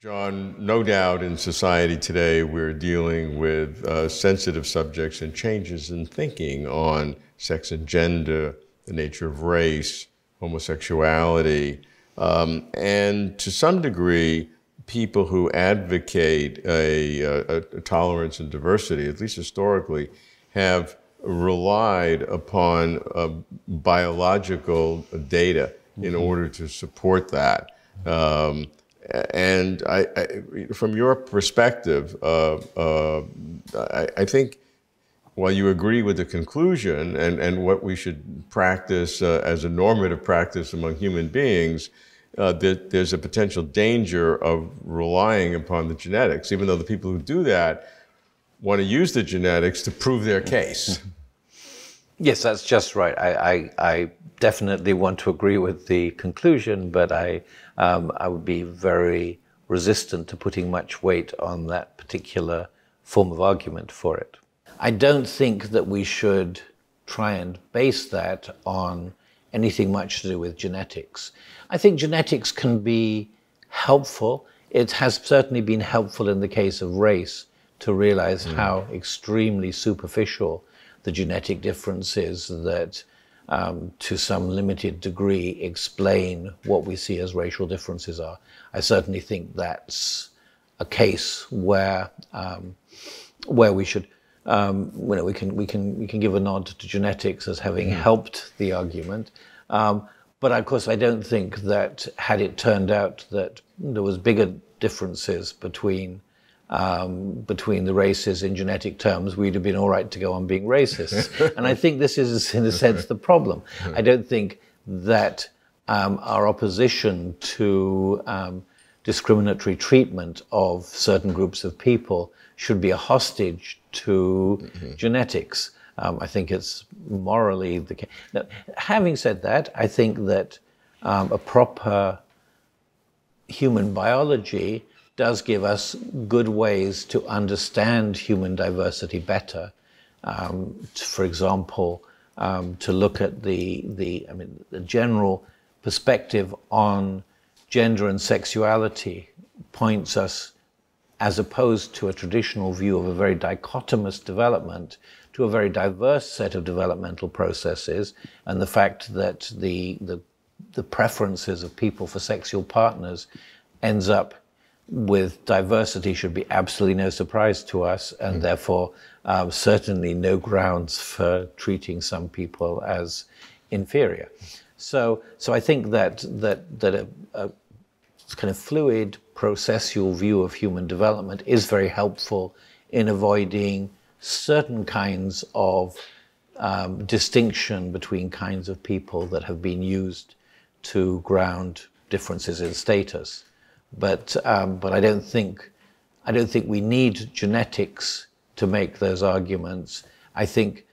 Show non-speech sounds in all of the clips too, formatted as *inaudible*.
John, no doubt in society today we're dealing with uh, sensitive subjects and changes in thinking on sex and gender, the nature of race, homosexuality, um, and to some degree, people who advocate a, a, a, tolerance and diversity, at least historically, have relied upon uh, biological data in mm-hmm. order to support that. Um, and I, I, from your perspective, uh, uh, I, I, think while you agree with the conclusion and, and what we should practice uh, as a normative practice among human beings, uh, that there's a potential danger of relying upon the genetics, even though the people who do that want to use the genetics to prove their case. Yes, that's just right. I, I, I definitely want to agree with the conclusion, but I, um, I would be very resistant to putting much weight on that particular form of argument for it. I don't think that we should try and base that on anything much to do with genetics. I think genetics can be helpful. It has certainly been helpful in the case of race to realize mm. how extremely superficial the genetic difference is that um, to some limited degree explain what we see as racial differences are. I certainly think that's a case where um, where we should um, you know, we can we can we can give a nod to genetics as having mm-hmm. helped the argument. Um, but of course, I don't think that had it turned out that there was bigger differences between um, between the races in genetic terms, we'd have been all right to go on being racists. *laughs* and I think this is, in a sense, the problem. I don't think that um, our opposition to um, discriminatory treatment of certain groups of people should be a hostage to mm-hmm. genetics. Um, I think it's morally the case. Now, having said that, I think that um, a proper human biology does give us good ways to understand human diversity better. Um, for example, um, to look at the, the, I mean, the general perspective on gender and sexuality points us, as opposed to a traditional view of a very dichotomous development, to a very diverse set of developmental processes, and the fact that the, the, the preferences of people for sexual partners ends up with diversity should be absolutely no surprise to us, and mm. therefore um, certainly no grounds for treating some people as inferior. So, so I think that that that a, a kind of fluid processual view of human development is very helpful in avoiding certain kinds of um, distinction between kinds of people that have been used to ground differences in status. But um, but I don't think I don't think we need genetics to make those arguments. I think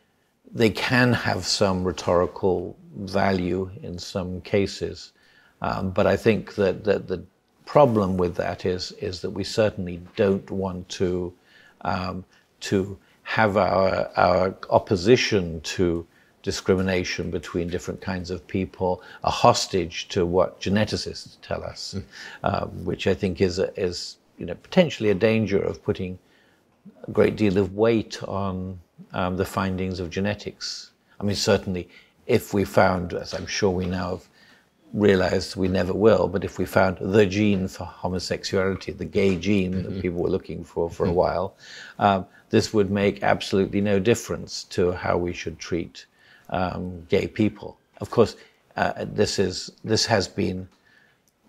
they can have some rhetorical value in some cases, um, but I think that, that the problem with that is is that we certainly don't want to um, to have our our opposition to discrimination between different kinds of people, a hostage to what geneticists tell us, mm. um, which I think is, a, is you know, potentially a danger of putting a great deal of weight on um, the findings of genetics. I mean, certainly, if we found, as I'm sure we now have realized we never will, but if we found the gene for homosexuality, the gay gene mm-hmm. that people were looking for for a mm-hmm. while, um, this would make absolutely no difference to how we should treat um, gay people. Of course, uh, this is this has been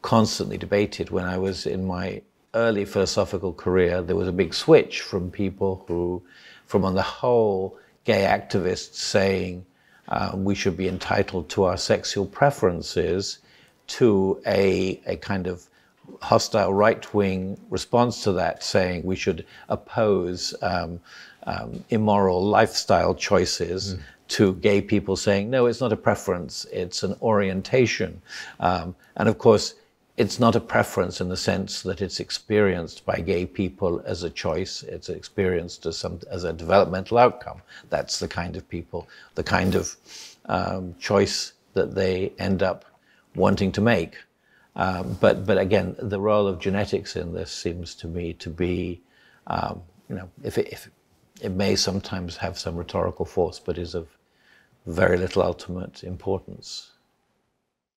constantly debated. When I was in my early philosophical career, there was a big switch from people who, from on the whole, gay activists saying uh, we should be entitled to our sexual preferences, to a a kind of hostile right wing response to that, saying we should oppose um, um, immoral lifestyle choices. Mm to gay people saying, no, it's not a preference, it's an orientation. Um, and of course, it's not a preference in the sense that it's experienced by gay people as a choice. It's experienced as, some, as a developmental outcome. That's the kind of people, the kind of um, choice that they end up wanting to make. Um, but but again, the role of genetics in this seems to me to be, um, you know, if it, if it may sometimes have some rhetorical force, but is of very little ultimate importance.